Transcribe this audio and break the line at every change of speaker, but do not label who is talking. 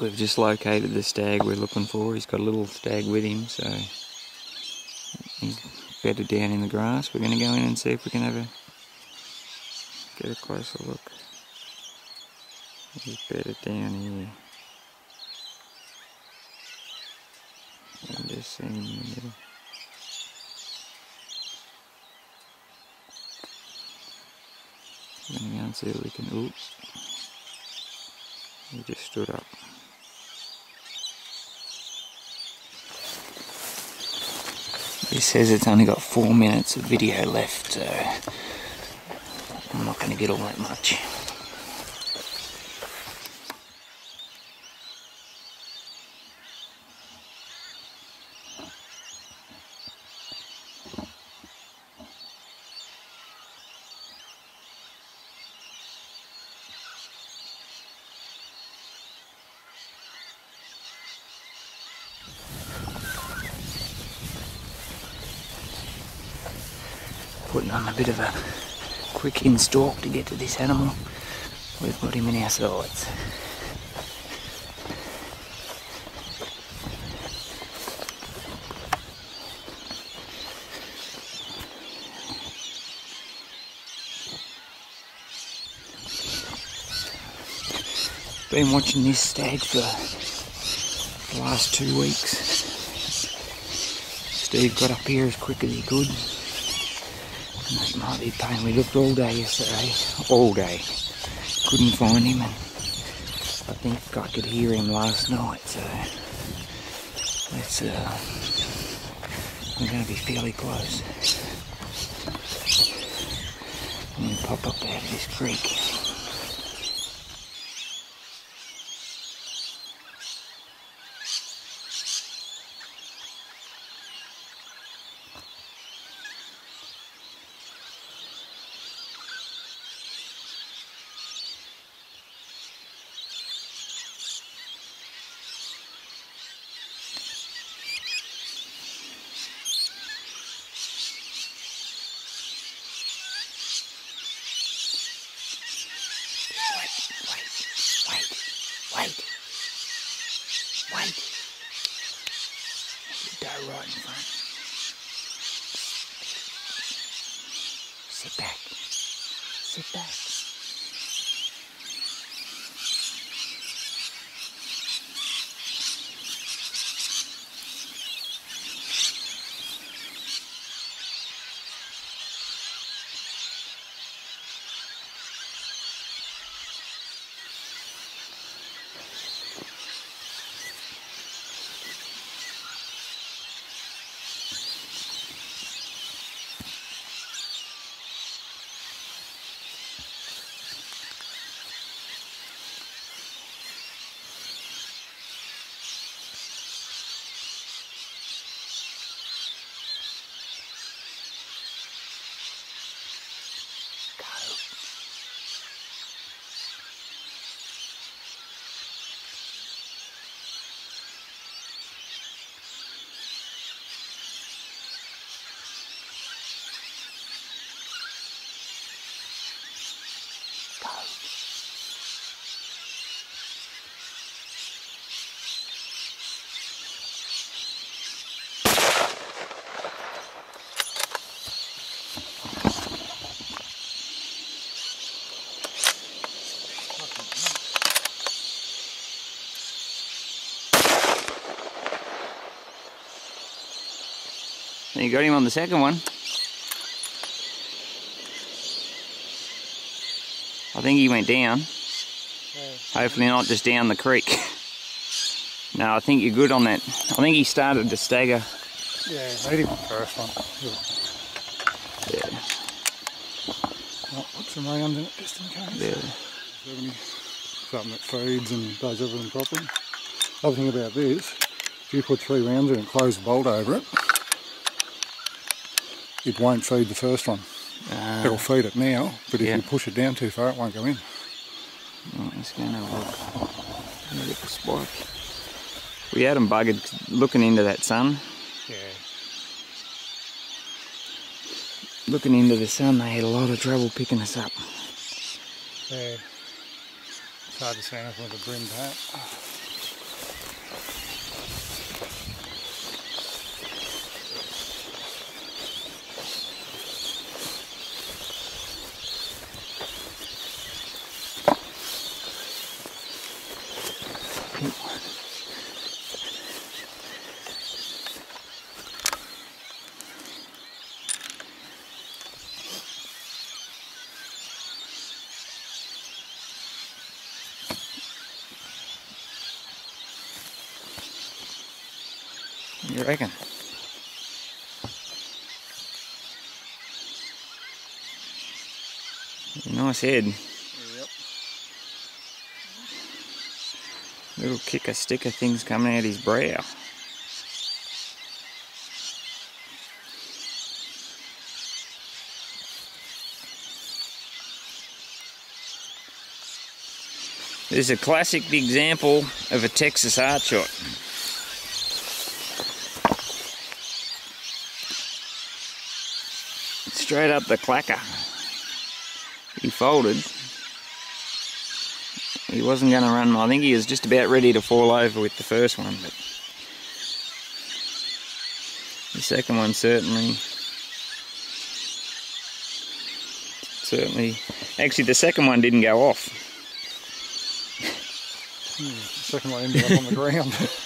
we've just located the stag we're looking for. He's got a little stag with him, so he's bedded down in the grass. We're going to go in and see if we can have a get a closer look. He's bedded down here. And just see him in the middle. Going to go and see if we can. Oops. He just stood up. He says it's only got four minutes of video left, so I'm not going to get all that much. Putting on a bit of a quick in stalk to get to this animal. We've got him in our sights. Been watching this stag for the last two weeks. Steve got up here as quick as he could. That might be pain. We looked all day yesterday, all day. Couldn't find him, and I think I could hear him last night. So let's. Uh, we're to be fairly close. Going to pop up out of this creek. Wait, wait, wait, wait, wait. You go right in front. Sit back. Sit back. Go. Go. You got him on the second one. I think he went down. Hopefully not just down the creek. No, I think you're good on that. I think he started to stagger.
Yeah, hit him first one.
Yeah,
I'll put some rounds in it just in case.
yeah.
Something that feeds and does everything properly. Other thing about this, if you put three rounds in and close the bolt over it, it won't feed the first one.
Uh,
It'll feed it now, but if
yeah.
you push it down too far, it won't go in.
Right, let's go and a look. Let me spike. We had them buggered looking into that sun.
Yeah.
Looking into the sun, they had a lot of trouble picking us up.
Yeah. It's hard to see anything with a brimmed hat.
You reckon? Nice head.
Yep.
Little kicker sticker things coming out his brow. This is a classic example of a Texas archot. Straight up the clacker. He folded. He wasn't going to run. I think he was just about ready to fall over with the first one, but the second one certainly, certainly. Actually, the second one didn't go off.
Hmm, the second one ended up on the ground.